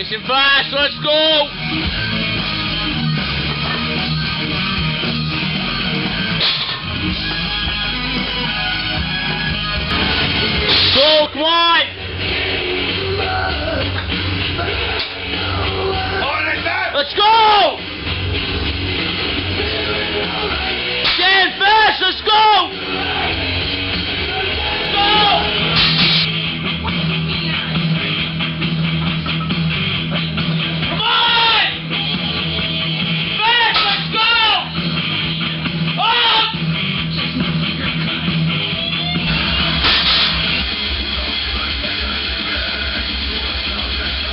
Nice fast. Let's go. Go, come on! Let's go!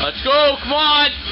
Let's go. Come on.